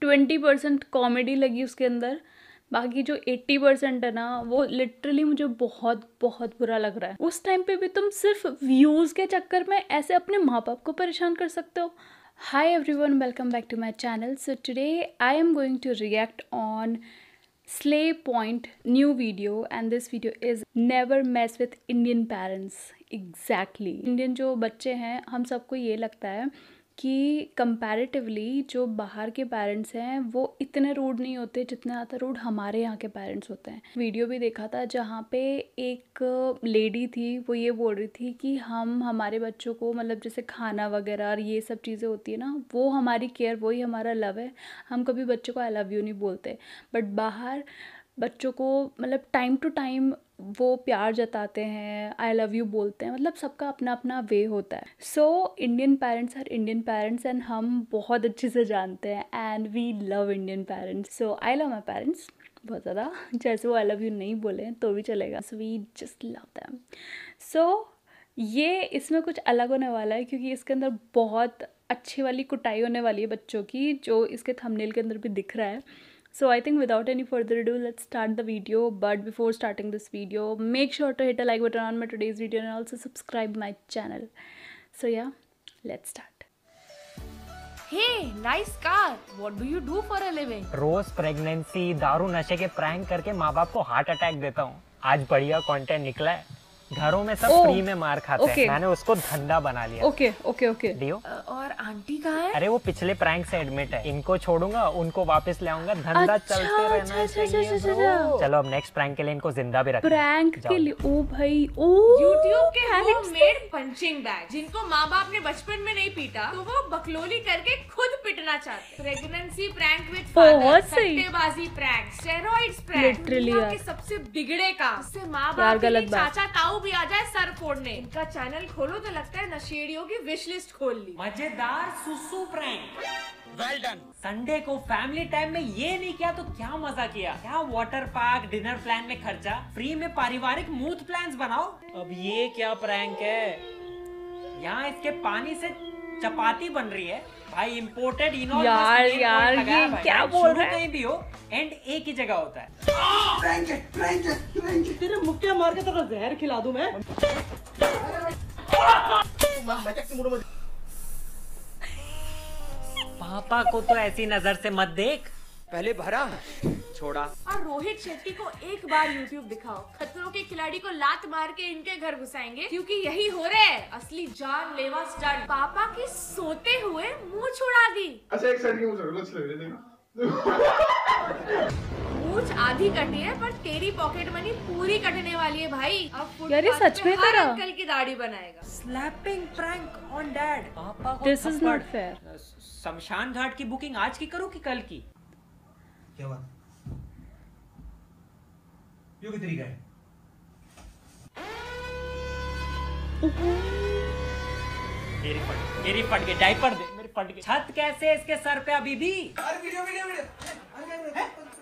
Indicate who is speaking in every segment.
Speaker 1: Twenty percent comedy लगी उसके अंदर, बाकी जो एट्टी परसेंट है ना, वो लिटरली मुझे बहुत बहुत बुरा लग रहा है। उस टाइम पे भी तुम सिर्फ़ व्यूज़ के चक्कर में ऐसे अपने माँ बाप को परेशान कर सकते हो। Hi every welcome back to my channel so today I am going to react on Slay Point new video and this video is never mess with Indian parents exactly Indian जो बच्चे हैं, हम सबको ये लगता है कि कंपैरेटिवली जो बाहर के पेरेंट्स हैं, वो इतने रूड नहीं होते जितने ज़्यादा रूड हमारे यहाँ के पेरेंट्स होते हैं। वीडियो भी देखा था जहाँ पे एक लेडी थी, वो ये बोल रही थी कि हम, हमारे बच्चों को मतलब जैसे खाना वगैरह और ये सब चीज़ें होती है ना, वो हमारी केयर वही हमारा लव है। हम कभी बच्चों को आई लव यू नहीं बोलते। बट बाहर बच्चों को मतलब टाइम टू टाइम वो प्यार जताते हैं आई लव यू बोलते हैं मतलब सबका अपना अपना वे होता है। So Indian parents are Indian parents and हम बहुत अच्छे से जानते हैं and we love Indian parents so I love my parents बहुत ज़्यादा। जैसे वो आई लव यू नहीं बोले तो भी चलेगा। So we just love them so ये इसमें कुछ अलग होने वाला है क्योंकि इसके अंदर बहुत अच्छी वाली कुटाई होने वाली है बच्चों की, जो इसके थंबनेल के अंदर भी दिख रहा है। So i think without any further ado let's start the video but before starting this video make sure to hit a like button on my today's video and also subscribe my channel so yeah let's start
Speaker 2: Hey, nice car. What do you do for a living?
Speaker 3: रोज pregnancy दारू नशे के prank करके माँ बाप को heart attack देता हूँ आज बढ़िया कंटेंट निकला है घरों में सब
Speaker 1: Oh,
Speaker 3: फ्री में मार खाते
Speaker 1: okay.
Speaker 3: हैं मैंने उसको धंधा बना लिया
Speaker 1: okay okay okay
Speaker 2: uh, aunty कहाँ है?
Speaker 3: अरे वो पिछले प्रैंक से एडमिट है। इनको छोड़ूँगा उनको वापस ले आऊँगा धंधा
Speaker 1: अच्छा,
Speaker 3: चलते
Speaker 1: अच्छा,
Speaker 3: रहना
Speaker 1: अच्छा, अच्छा,
Speaker 3: चाहिए
Speaker 1: अच्छा,
Speaker 3: bro।
Speaker 1: अच्छा।
Speaker 3: चलो अब नेक्स्ट प्रैंक के लिए इनको ज़िंदा भी रखना
Speaker 1: प्रैंक के लिए? ओ भाई ओ।
Speaker 2: YouTube के होममेड पंचिंग बैग जिनको माँ बाप ने बचपन में नहीं पीटा तो वो बकलोली करके खुद पिटना चाहते प्रेगनेंसी प्रैंक विद
Speaker 1: बहुत सही।
Speaker 2: सट्टेबाजी प्रैंक स्टेरॉइड्स प्रैंक
Speaker 1: यार।
Speaker 2: के सबसे बिगड़े काम। इससे माँ बाप के चाचा ताऊ भी आ जाए सर फोड़ने। इनका चैनल खोलो तो लगता है नशेड़ियों की विश लिस्ट खोल ली।
Speaker 3: मज़ेदार सुसु प्रैंक वेल डन संडे को फैमिली टाइम में ये नहीं किया तो क्या मज़ा किया? क्या वाटर पार्क डिनर प्लान में खर्चा? फ्री में पारिवारिक मूथ प्लान्स बनाओ? अब ये क्या प्रैंक है? यहाँ इसके पानी से चपाती बन रही है। भाई इम्पोर्टेड इनॉल
Speaker 1: यार, यार, ये क्या बोल रहा है?
Speaker 3: कहीं भी हो एंड एक ही जगह होता है।
Speaker 4: तेरे मुक्के मार के तेरा जहर खिला दूँ मैं
Speaker 3: पापा को तो ऐसी नज़र से मत देख।
Speaker 5: पहले भरा छोड़ा।
Speaker 2: और रोहित शेट्टी को एक बार YouTube दिखाओ। खतरों के खिलाड़ी को लात मार के इनके घर घुसाएँगे क्योंकि यही हो रहा है। असली जान लेवा स्टंट। पापा की सोते हुए मुँह छुड़ा दी।
Speaker 6: अच्छा एक साइड
Speaker 2: मूछ आधी कटी है पर तेरी पॉकेट मनी पूरी कटने वाली है भाई। अब
Speaker 1: यार, सच में
Speaker 2: हर
Speaker 1: तेरा?
Speaker 2: अंकल की दाढ़ी बनाएगा।
Speaker 3: स्लैपिंग प्रैंक ऑन डैड पापा
Speaker 1: दिस इज़ नॉट फेयर
Speaker 3: शमशान घाट की बुकिंग आज की करूँ कि कल की?
Speaker 5: क्या बात? यो क्या तरीका है
Speaker 3: मेरी फट मेरी फट गई डायपर दे मेरी फट गई छत कैसे है इसके सर पे अभी भी?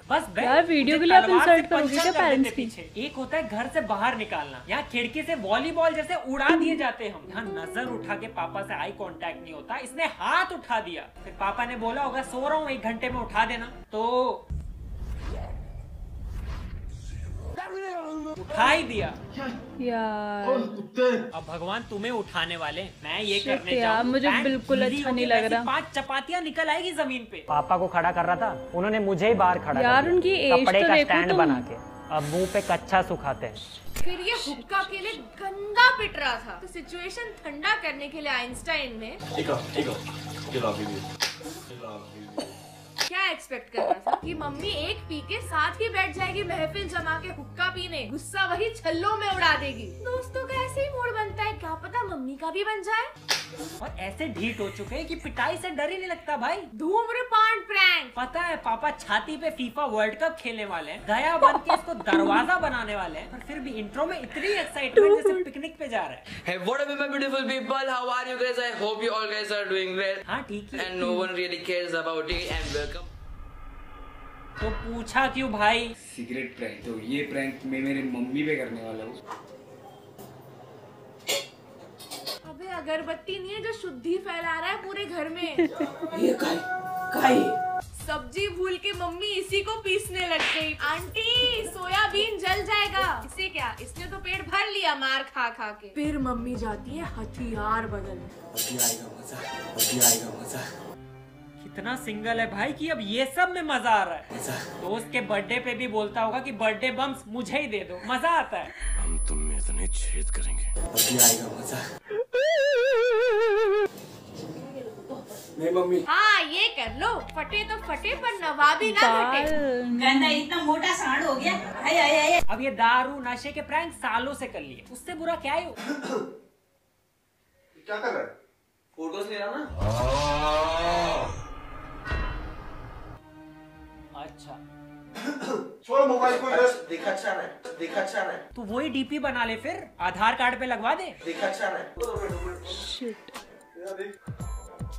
Speaker 3: बस
Speaker 1: यार, वीडियो के लिए आप इंसल्ट करोगे क्या
Speaker 3: देते
Speaker 1: की?
Speaker 3: पीछे। एक होता है घर से बाहर निकालना। यहाँ खिड़की से वॉलीबॉल जैसे उड़ा दिए जाते हम। यहाँ नज़र उठा के पापा से आई कांटेक्ट नहीं होता। इसने हाथ उठा दिया। फिर पापा ने बोला होगा सो रहा हूँ एक घंटे में उठा देना। तो उठा ही दिया।
Speaker 1: यार।
Speaker 3: अब भगवान तुम्हें उठाने वाले मैं ये करने
Speaker 1: यार, मुझे बिल्कुल अच्छा नहीं लग रहा।
Speaker 3: पाँच चपातियाँ निकल आएगी ज़मीन पे। पापा को खड़ा कर रहा था। उन्होंने मुझे ही बाहर खड़ा
Speaker 1: यार, उनकी
Speaker 3: कपड़े
Speaker 1: तो
Speaker 3: का
Speaker 1: देखो
Speaker 3: स्टैंड बना के। अब मुँह पे कच्चा सुखाते हैं।
Speaker 2: फिर ये हुक्का के लिए गंदा पिट रहा था। तो सिचुएशन ठंडा करने के लिए आइंस्टाइन ने
Speaker 6: Ikaw, ikaw. You love
Speaker 2: क्या एक्सपेक्ट कर रहा था कि मम्मी एक पी के साथ ही बैठ जाएगी, महफिल जमा के हुक्का पीने। गुस्सा वही छल्लों में उड़ा देगी। दोस्तों का ऐसे ही मूड बनता है? क्या पता मम्मी का भी बन जाए?
Speaker 3: और ऐसे ढीट हो चुके हैं कि पिटाई से डर ही नहीं लगता भाई
Speaker 2: धूम्रपान प्रैंक
Speaker 3: पता है पापा छाती पे फीफा वर्ल्ड कप खेलने वाले हैं गया बन के इसको दरवाज़ा बनाने वाले हैं पर फिर भी इंट्रो में इतनी एक्साइटमेंट जैसे पिकनिक पे जा रहा है
Speaker 5: Hey, what up, my beautiful people? How are you guys? I hope you all guys are doing well.
Speaker 3: हाँ ठीक ही
Speaker 5: And no one really cares about it. And welcome.
Speaker 3: तो पूछा क्यों भाई
Speaker 7: सिगरेट प्रैंक तो ये प्रैंक मैं मेरे मम्मी पे करने वाला हूँ
Speaker 2: अबे अगरबत्ती नहीं है जो शुद्धि फैला रहा है पूरे घर में।
Speaker 4: ये काय काय
Speaker 2: सब्ज़ी भूल के मम्मी इसी को पीसने लग गई। आंटी सोयाबीन जल जाएगा। इसे क्या? इसने तो पेट भर लिया मार खा खा के। फिर मम्मी जाती है हथियार
Speaker 6: आएगा
Speaker 3: कितना सिंगल है भाई कि अब ये सब में मज़ा आ रहा है। दोस्त के बर्थडे पे भी बोलता होगा कि बर्थडे बम्स मुझे ही दे दो मज़ा आता है।
Speaker 8: हम तुम में इतने छेद करेंगे।
Speaker 6: अभी आएगा मज़ा। नहीं मम्मी।
Speaker 2: हाँ ये कर लो। फटे तो फटे पर नवाबी ना
Speaker 1: बाल
Speaker 9: गंदा इतना मोटा सांड हो गया। हाय हाय हाय
Speaker 3: अब ये दारू नशे के प्रैंक सालों से कर लिए। उससे बुरा क्या है
Speaker 6: क्या कर रहा है? फ़ोटोज़ ले रहा ना?
Speaker 3: अच्छा।
Speaker 6: छोड़ मोबाइल को इधर। देखा अच्छा देखा अच्छा
Speaker 3: तो वही डीपी बना ले फिर आधार कार्ड पे लगवा दे।
Speaker 6: देखा अच्छा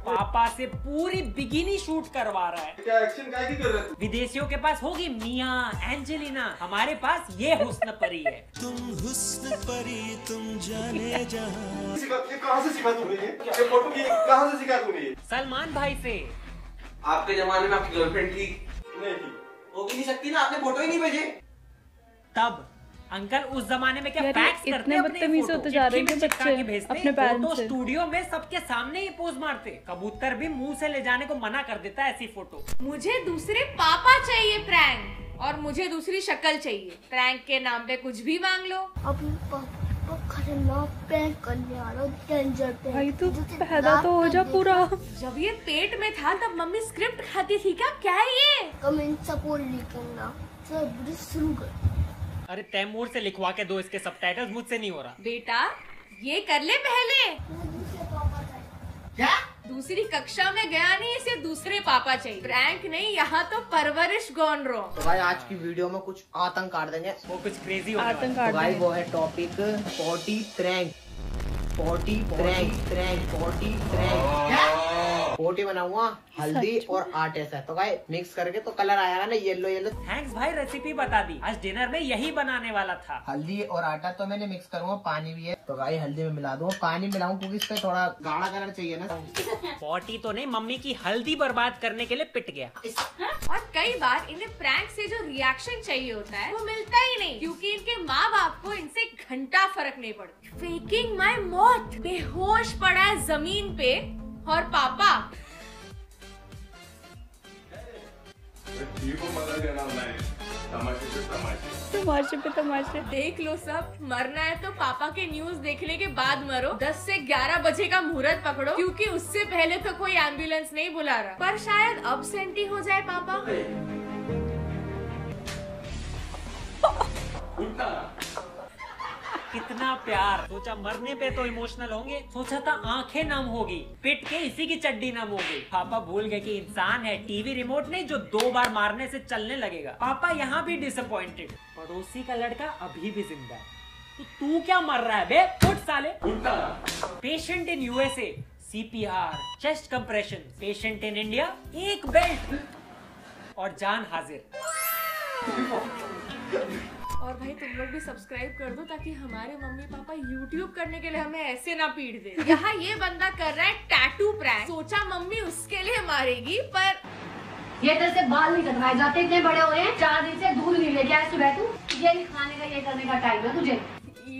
Speaker 3: पापा से पूरी बिगिनी शूट करवा रहा है।
Speaker 6: क्या एक्शन क्या की कर रहे
Speaker 3: विदेशियों के पास होगी मिया एंजेलिना हमारे पास ये हुस्न परी है।
Speaker 6: कहाँ से सिखा फ़ोटो कहाँ से सिखा तूने
Speaker 3: सलमान भाई से।
Speaker 6: आपके जमाने में आपकी गर्लफ्रेंड थी? नहीं थी। हो भी नहीं सकती ना आपने फ़ोटो ही नहीं भेजे।
Speaker 3: तब अंकल उस जमाने में क्या फैक्स करते
Speaker 1: बदतमीज होते जा रहे हैं बच्चे अपने
Speaker 3: फ़ोटो। स्टूडियो में सबके सामने ही पोज मारते कबूतर भी मुँह से ले जाने को मना कर देता है ऐसी फ़ोटो
Speaker 2: मुझे दूसरे पापा चाहिए प्रैंक और मुझे दूसरी शक्ल चाहिए। प्रैंक के नाम पे कुछ भी मांग लो।
Speaker 10: अपने पापा खतरनाक प्रैंक करने वाला डेंजर प्रैंक
Speaker 1: भाई तू पैदा तो हो जा पूरा।
Speaker 2: जब ये पेट में था तब मम्मी स्क्रिप्ट खाती थी क्या? क्या है ये?
Speaker 10: कमेंट सपोर्ट लिखना। चल शुरू कर।
Speaker 3: अरे तैमूर से लिखवा के दो इसके सबटाइटल्स मुझसे नहीं हो रहा।
Speaker 2: बेटा ये कर ले पहले।
Speaker 9: क्या?
Speaker 2: दूसरी कक्षा में गया नहीं इसे दूसरे पापा चाहिए। प्रैंक नहीं यहाँ तो परवरिश गॉन रो
Speaker 11: तो भाई आज की वीडियो में कुछ आतंक काट देंगे।
Speaker 3: वो कुछ क्रेजी
Speaker 1: आतंक
Speaker 11: तो भाई वो है topic forty prank forty prank prank forty prank potty बना हुआ हल्दी और आटे से। तो भाई मिक्स करके तो कलर आएगा ना येलो येलो
Speaker 3: थैंक्स भाई रेसिपी बता दी। आज डिनर में यही बनाने वाला था।
Speaker 11: हल्दी और आटा तो मैंने मिक्स करूँगा पानी भी है। तो भाई हल्दी में मिला दूँगा। पानी मिलाऊं क्योंकि इस पे थोड़ा गाढ़ा कलर चाहिए ना।
Speaker 3: पॉटी तो नहीं मम्मी की हल्दी बर्बाद करने के लिए पिट गया।
Speaker 2: और कई बार इन्हें प्रैंक से जो रिएक्शन चाहिए होता है वो मिलता ही नहीं। क्योंकि इनके माँ बाप को इनसे घंटा फ़र्क नहीं पड़ता। फेकिंग माई मौत बेहोश पड़ा है ज़मीन पे। और पापा।
Speaker 6: तमाशे से तमाशे।
Speaker 1: तमाशे पे तमाशे।
Speaker 2: देख लो सब मरना है तो पापा के न्यूज़ देखने के बाद मरो। 10 से 11 बजे का मुहूर्त पकड़ो क्योंकि उससे पहले तो कोई एंबुलेंस नहीं बुला रहा। पर शायद अब ही हो जाए पापा।
Speaker 3: कितना प्यार। सोचा मरने पे तो इमोशनल होंगे सोचा था आँखें नम होगी पिट के इसी की चड्डी नम हो गई पापा भूल गए कि इंसान है टीवी रिमोट नहीं जो दो बार मारने से चलने लगेगा। पापा यहाँ भी डिसअपॉइंटेड पड़ोसी का लड़का अभी भी ज़िंदा है। तो तू क्या मर रहा है बे? उठ साले। Patient in USA CPR chest compression patient in India एक बेल्ट और जान हाजिर।
Speaker 2: और भाई तुम लोग भी सब्सक्राइब कर दो ताकि हमारे मम्मी पापा यूट्यूब करने के लिए हमें ऐसे ना पीट दे। यहाँ ये बंदा कर रहा है टैटू प्रैंक सोचा मम्मी उसके लिए मारेगी पर
Speaker 10: ये तरह से बाल नहीं कटवाए जाते इतने बड़े हुए हैं चार दिन से दूध नहीं लेके आए सुबह तू। ये नहीं खाने का ये करने का टाइम है तुझे।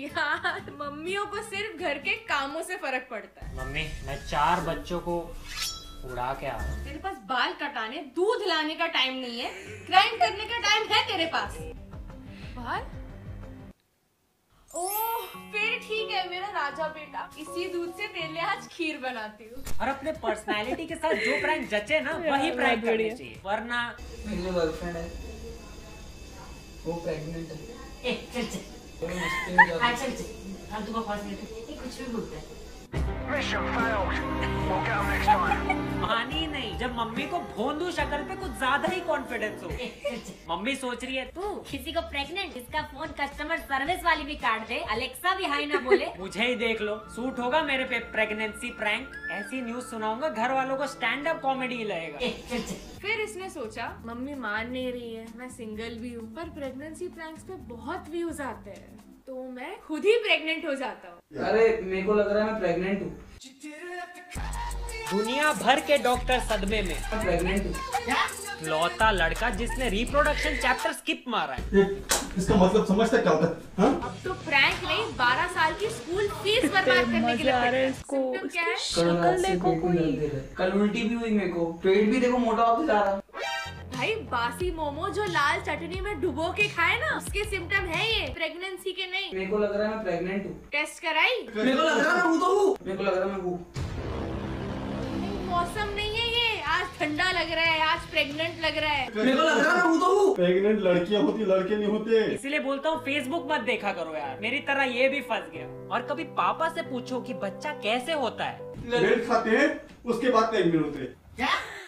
Speaker 2: यार मम्मियों को सिर्फ़ घर के कामों से फ़र्क पड़ता है।
Speaker 3: मम्मी मैं चार बच्चों को उड़ा के आ रहा हूँ।
Speaker 2: तेरे पास बाल कटाने दूध लाने का टाइम नहीं है। क्राइम करने का टाइम है तेरे पास। बाल ओह फिर ठीक है मेरा राजा बेटा। इसी दूध से तेरे लिए आज खीर बनाती हूँ।
Speaker 3: और अपने पर्सनालिटी के साथ जो प्रैंक जचे ना वही प्रैंक करने चाहिए। वरना
Speaker 11: मेरी गर्लफ्रेंड है। वो प्रेग्नेंट है।
Speaker 9: ए चल चल।
Speaker 11: तो मैं मुश्किल में
Speaker 9: हाँ।
Speaker 11: जाता
Speaker 9: चल चल। हम हैं
Speaker 3: मानी नहीं जब मम्मी को भोंदू शक्ल पे कुछ ज़्यादा ही कॉन्फिडेंस हो। मम्मी सोच रही है
Speaker 9: तू किसी को प्रेग्नेंट इसका फ़ोन कस्टमर सर्विस वाली भी काट दे अलेक्सा भी हाई ना बोले।
Speaker 3: मुझे ही देख लो सूट होगा मेरे पे प्रेगनेंसी प्रैंक ऐसी न्यूज़ सुनाऊँगा घर वालों को स्टैंड अप कॉमेडी लगेगा।
Speaker 9: चल चल
Speaker 2: फिर इसने सोचा मम्मी मान नहीं रही है मैं सिंगल भी हूँ पर प्रेगनेंसी प्रैंक्स पे बहुत व्यूज़ आते हैं। तो मैं खुद ही प्रेग्नेंट हो जाता हूँ।
Speaker 7: अरे मेरे को लग रहा है मैं प्रेग्नेंट हूँ।
Speaker 3: दुनिया भर के डॉक्टर सदमे में।
Speaker 7: प्रेग्नेंट हूँ।
Speaker 3: इकलौता लड़का जिसने रिप्रोडक्शन चैप्टर स्किप मारा है।
Speaker 12: इसका मतलब समझता क्या होता है? हाँ?
Speaker 2: अब तो प्रैंक नहीं 12 साल की स्कूल फ़ीस बर्बाद करने के लिए
Speaker 1: है। इसको।
Speaker 2: क्या है?
Speaker 1: शक्ल देखो कोई।
Speaker 6: कल उल्टी भी हुई मेरे को। पेट भी देखो मोटा होता जा रहा
Speaker 2: भाई बासी मोमो जो लाल चटनी में डुबो के खाए ना उसके सिम्टम है ये प्रेगनेंसी के नहीं।
Speaker 6: मेरे को लग रहा है मैं प्रेग्नेंट हूँ।
Speaker 2: टेस्ट कराई?
Speaker 6: मेरे को लग रहा है मैं हूँ तो हूँ। मेरे को लग रहा है मैं हूँ।
Speaker 2: मौसम नहीं है ये। आज ठंडा लग रहा है आज प्रेग्नेंट लग रहा है।
Speaker 6: मेरे को लग रहा है मैं हूँ तो हूँ।
Speaker 12: प्रेग्नेंट लड़कियाँ होती लड़के नहीं होते।
Speaker 3: इसीलिए बोलता हूँ फेसबुक मत देखा करो यार। मेरी तरह ये भी फंस गया। और कभी पापा से पूछो कि बच्चा कैसे होता है?
Speaker 12: खाते हैं उसके बाद प्रेग्नेंट होते हैं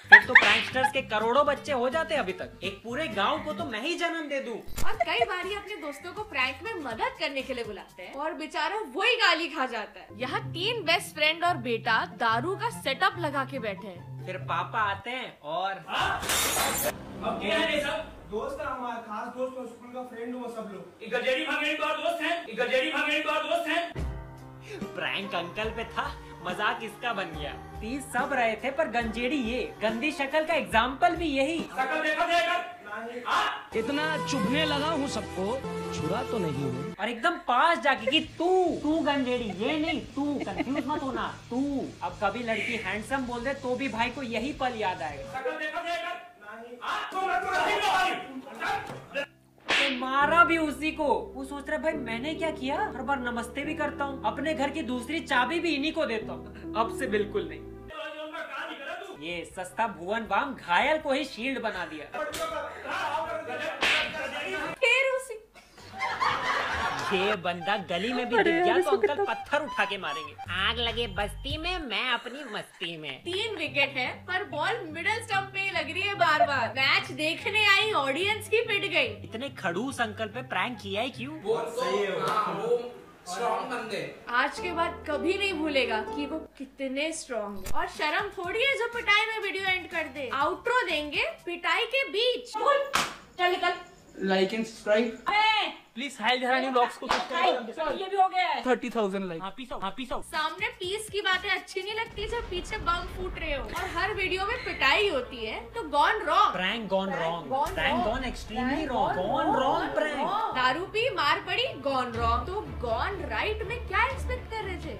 Speaker 3: फिर तो प्रैंकस्टर्स के करोड़ों बच्चे हो जाते हैं अभी तक। एक पूरे गाँव को तो मैं ही जन्म दे दूँ।
Speaker 2: और कई बार ये अपने दोस्तों को प्रैंक में मदद करने के लिए बुलाते हैं और बेचारा वही गाली खा जाता है। यहाँ तीन बेस्ट फ्रेंड और बेटा दारू का सेटअप लगा के बैठे हैं।
Speaker 3: फिर पापा आते हैं और
Speaker 13: अब क्या है सब?
Speaker 12: दोस्त है हमारा खास दोस्त और स्कूल का फ्रेंड वो सब लोग।
Speaker 13: गजेरी भागेड़ी का दोस्त है? गजेरी भागेड़ी का दोस्त है?
Speaker 3: प्रैंक अंकल पे था। मज़ाक इसका बन गया। तीस सब रहे थे पर गंजेड़ी ये गंदी शक्ल का एग्ज़ाम्पल भी यही।
Speaker 13: शकल देखा देगा
Speaker 14: इतना चुभने लगा हूँ सबको छुरा तो नहीं हूँ।
Speaker 3: और एकदम पास जाके कि तू तू गंजेड़ी ये नहीं तू कंफ्यूज मत होना तू। अब कभी लड़की हैंडसम बोल दे तो भी भाई को यही पल याद आएगा
Speaker 13: शकल देखा देगा हाँ तो मैं तो नहीं भाई
Speaker 3: तो मारा भी उसी को। वो सोच रहा है, भाई, मैंने क्या किया? हर बार नमस्ते भी करता हूँ, अपने घर की दूसरी चाबी भी इन्हीं को देता हूँ। अब से बिल्कुल नहीं। ये सस्ता भुवन बाम घायल को ही शील्ड बना दिया। ये बंदा गली में भी दिख गया तो अंकल पत्थर उठा के मारेंगे। आग लगे बस्ती में मैं अपनी मस्ती में।
Speaker 2: तीन विकेट है पर बॉल मिडल स्टंप पे लग रही है बार बार मैच देखने आई ऑडियंस ही पिट गई।
Speaker 3: इतने खड़ूस अंकल पे प्रैंक किया है क्यों?
Speaker 6: सही है स्ट्रॉन्ग बंदे।
Speaker 2: आज के बाद कभी नहीं भूलेगा कि वो कितने स्ट्रॉन्ग है। और शर्म थोड़ी है जो पिटाई में वीडियो एंड कर दे। आउट्रो देंगे पिटाई के बीच। चल निकल।
Speaker 6: लाइक एंड सब्सक्राइब
Speaker 14: प्लीज़ हाइल धरानी ब्लॉग्स को
Speaker 2: ये भी हो गया है।
Speaker 14: थर्टी थाउज़ेंड लाइक
Speaker 3: हाँ पीसो हाँ पीसो
Speaker 2: सामने पीस की बातें अच्छी नहीं लगती जब पीछे बम फूट रहे हो। और हर वीडियो में पिटाई होती है तो gone wrong
Speaker 3: prank gone wrong prank gone extremely wrong gone wrong prank
Speaker 2: दारू पी मार पड़ी गॉन रॉन्ग तो गॉन राइट में क्या एक्सपेक्ट कर रहे थे?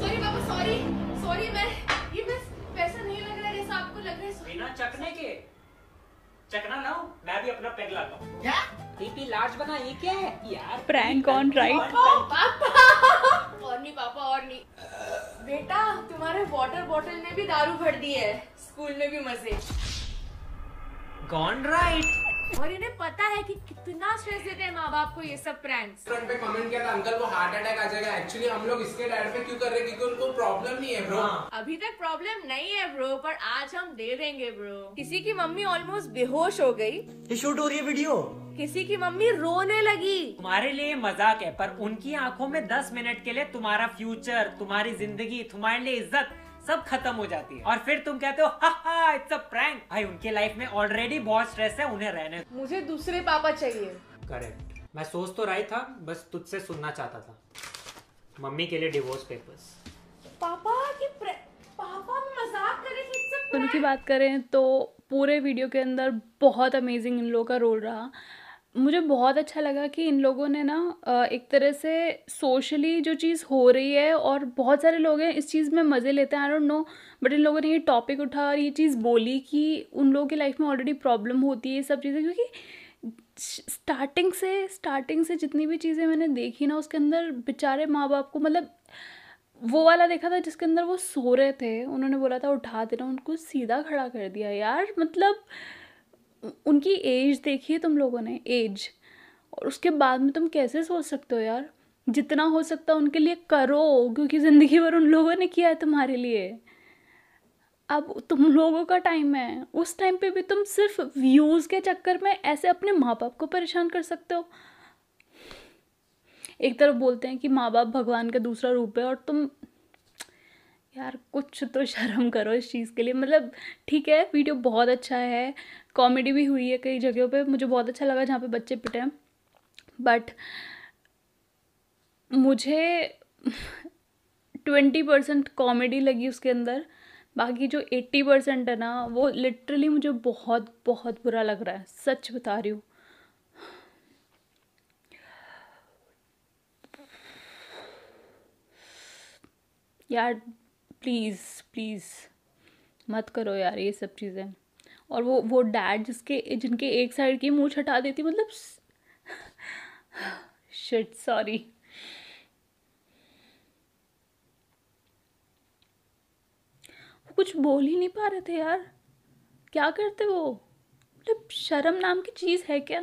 Speaker 2: सॉरी बाबा सॉरी सॉरी मैं ये बस पैसा नहीं लग रहा है जैसा आपको लग रहा है।
Speaker 3: बिना चकने के। चकना ना मैं भी अपना पैग लाता हूँ। क्या? पीपी लार्ज बना ये क्या है? यार
Speaker 1: प्रैंक ऑन राइट
Speaker 2: पापा! और नहीं पापा और नहीं। बेटा तुम्हारे वाटर बॉटल में भी दारू भर दी है। स्कूल में भी मज़े।
Speaker 3: गॉन राइट
Speaker 2: और इन्हें पता है कि माँ बाप को ये सब प्रैंक्स
Speaker 6: फ्रंट पे कमेंट किया था अंकल को हार्ट अटैक आ जाएगा। एक्चुअली हम लोग इसके डैड पे क्यों कर रहे हैं? क्योंकि उनको प्रॉब्लम नहीं है ब्रो
Speaker 2: अभी तक प्रॉब्लम नहीं है ब्रो पर आज हम दे देंगे ब्रो किसी की मम्मी ऑलमोस्ट बेहोश हो गई।
Speaker 11: ये शूट हो रही है वीडियो
Speaker 2: किसी की मम्मी रोने लगी।
Speaker 3: तुम्हारे लिए मज़ाक है पर उनकी आँखों में 10 मिनट के लिए तुम्हारा फ्यूचर तुम्हारी ज़िंदगी तुम्हारे लिए इज़्ज़त सब खत्म हो जाती है। और फिर तुम कहते हो हा हा इट्स अ प्रैंक भाई उनके लाइफ में ऑलरेडी बहुत स्ट्रेस है उन्हें रहने
Speaker 2: मुझे दूसरे पापा चाहिए।
Speaker 3: करेक्ट। मैं सोच तो रही था बस तुझसे सुनना चाहता था। मम्मी के लिए डिवोर्स पेपर्स
Speaker 2: पापा ये प्रे- पापा मज़ाक करे कि it's a
Speaker 1: उनकी बात करें तो पूरे वीडियो के अंदर बहुत अमेजिंग इन लोगों का रोल रहा। मुझे बहुत अच्छा लगा कि इन लोगों ने ना एक तरह से सोशली जो चीज़ हो रही है और बहुत सारे लोग हैं इस चीज़ में मज़े लेते हैं आई डोंट नो बट इन लोगों ने ये टॉपिक उठा और ये चीज़ बोली कि उन लोगों की लाइफ में ऑलरेडी प्रॉब्लम होती है ये सब चीज़ें क्योंकि स्टार्टिंग से स्टार्टिंग से जितनी भी चीज़ें मैंने देखी ना, उसके अंदर बेचारे माँ बाप को मतलब वो वाला देखा था जिसके अंदर वो सो रहे थे, उन्होंने बोला था, उठा देना उनको सीधा खड़ा कर दिया, यार मतलब उनकी एज देखी है तुम लोगों ने, एज? और उसके बाद में तुम कैसे सोच सकते हो यार? जितना हो सकता उनके लिए करो, क्योंकि ज़िंदगी भर उन लोगों ने किया है तुम्हारे लिए। अब तुम लोगों का टाइम है। उस टाइम पे भी तुम सिर्फ़ व्यूज़ के चक्कर में ऐसे अपने माँ बाप को परेशान कर सकते हो। एक तरफ़ बोलते हैं कि माँ बाप भगवान का दूसरा रूप है और तुम यार कुछ तो शर्म करो इस चीज़ के लिए। मतलब ठीक है, वीडियो बहुत अच्छा है, कॉमेडी भी हुई है कई जगहों पे, मुझे बहुत अच्छा लगा जहाँ पे बच्चे पिटे हैं। बट मुझे ट्वेंटी परसेंट कॉमेडी लगी उसके अंदर। बाकी जो एट्टी परसेंट है ना, वो लिटरली मुझे बहुत बहुत बुरा लग रहा है, सच बता रही हूँ। यार प्लीज़ प्लीज़ मत करो यार ये सब चीज़ें। और वो वो डैड जिसके, जिनके एक साइड की मुँह हटा देती मतलब शिट सॉरी कुछ बोल ही नहीं पा रहे थे यार। क्या करते वो मतलब शर्म नाम की चीज़ है क्या?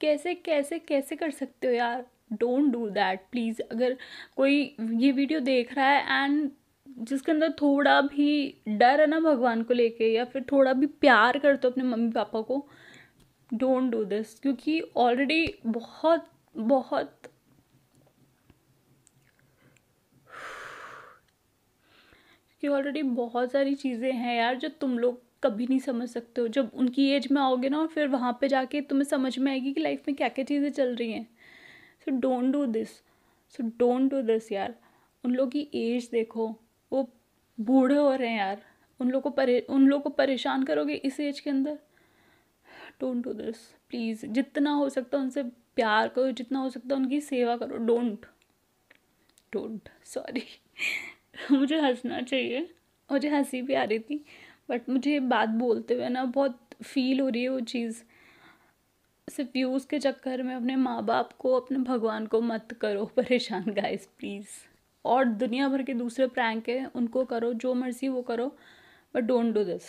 Speaker 1: कैसे कैसे कैसे कर सकते हो यार? डोंट डू दैट प्लीज़ अगर कोई ये वीडियो देख रहा है एंड जिसके अंदर थोड़ा भी डर है ना भगवान को लेके या फिर थोड़ा भी प्यार करते हो अपने मम्मी पापा को डोंट डू दिस क्योंकि ऑलरेडी बहुत बहुत क्योंकि ऑलरेडी बहुत सारी चीज़ें हैं यार जो तुम लोग कभी नहीं समझ सकते हो। जब उनकी एज में आओगे ना और फिर वहाँ पे जाके तुम्हें समझ में आएगी कि लाइफ में क्या क्या चीज़ें चल रही हैं। So don't do this so don't do this यार। उन लोग की एज देखो। वो बूढ़े हो रहे हैं यार। उन लोग को परे, उन लोग को परेशान करोगे इस एज के अंदर। डोंट डू दिस प्लीज़ जितना हो सकता है उनसे प्यार करो, जितना हो सकता है उनकी सेवा करो। डोंट डोंट सॉरी मुझे हंसना चाहिए। मुझे हँसी भी आ रही थी बट मुझे बात बोलते हुए ना बहुत फील हो रही है वो चीज़। सिर्फ़ व्यूज़ के चक्कर में अपने माँ बाप को, अपने भगवान को मत करो परेशान गाइस प्लीज़ और दुनिया भर के दूसरे प्रैंक हैं, उनको करो, जो मर्ज़ी वो करो but don't do this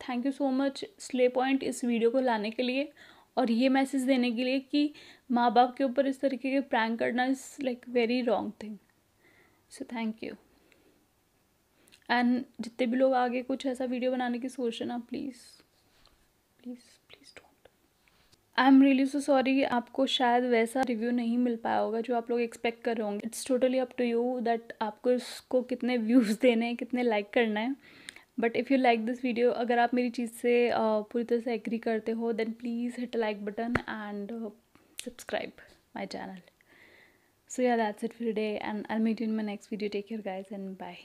Speaker 1: thank you so much Slay Point इस वीडियो को लाने के लिए और ये मैसेज देने के लिए कि माँ बाप के ऊपर इस तरीके के प्रैंक करना is like very wrong thing so thank you and जितने भी लोग आगे कुछ ऐसा वीडियो बनाने की सोच रहे ना please please please don't I am really so sorry आपको शायद वैसा रिव्यू नहीं मिल पाया होगा जो आप लोग एक्सपेक्ट कर रहे होंगे. It's totally up to you that आपको इसको कितने व्यूज़ देने हैं, कितने लाइक करना है. But if you like this video अगर आप मेरी चीज़ से पूरी तरह से एग्री करते हो then please hit like button and subscribe my channel so yeah that's it for today and i'll meet you in my next video. Take care guys and bye